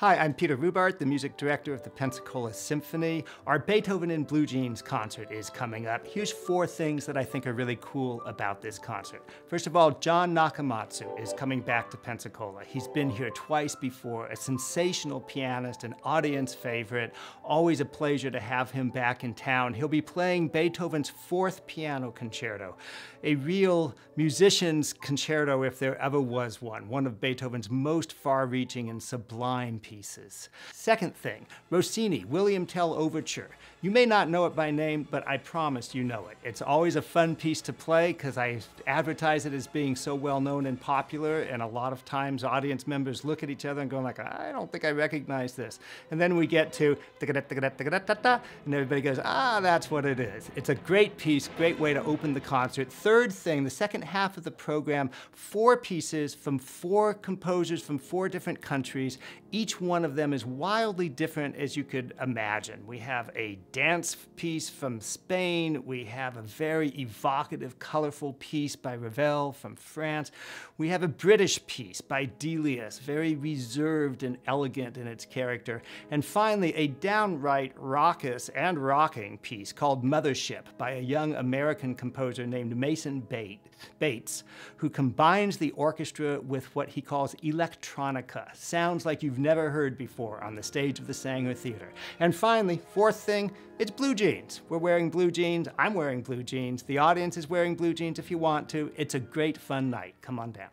Hi, I'm Peter Rubardt, the music director of the Pensacola Symphony. Our Beethoven in Blue Jeans concert is coming up. Here's four things that I think are really cool about this concert. First of all, Jon Nakamatsu is coming back to Pensacola. He's been here twice before, a sensational pianist, an audience favorite. Always a pleasure to have him back in town. He'll be playing Beethoven's fourth piano concerto, a real musician's concerto if there ever was one, one of Beethoven's most far-reaching and sublime pieces. Second thing, Rossini, William Tell Overture. You may not know it by name, but I promise you know it. It's always a fun piece to play because I advertise it as being so well known and popular, and a lot of times audience members look at each other and go like, I don't think I recognize this. And then we get to and everybody goes, ah, that's what it is. It's a great piece, great way to open the concert. Third thing, the second half of the program, four pieces from four composers from four different countries, each one of them is wildly different as you could imagine. We have a dance piece from Spain. We have a very evocative, colorful piece by Ravel from France. We have a British piece by Delius, very reserved and elegant in its character. And finally, a downright raucous and rocking piece called Mothership by a young American composer named Mason Bates, who combines the orchestra with what he calls electronica. Sounds like you've never heard before on the stage of the Saenger Theater. And finally, fourth thing, it's blue jeans. We're wearing blue jeans, I'm wearing blue jeans, the audience is wearing blue jeans if you want to. It's a great fun night. Come on down.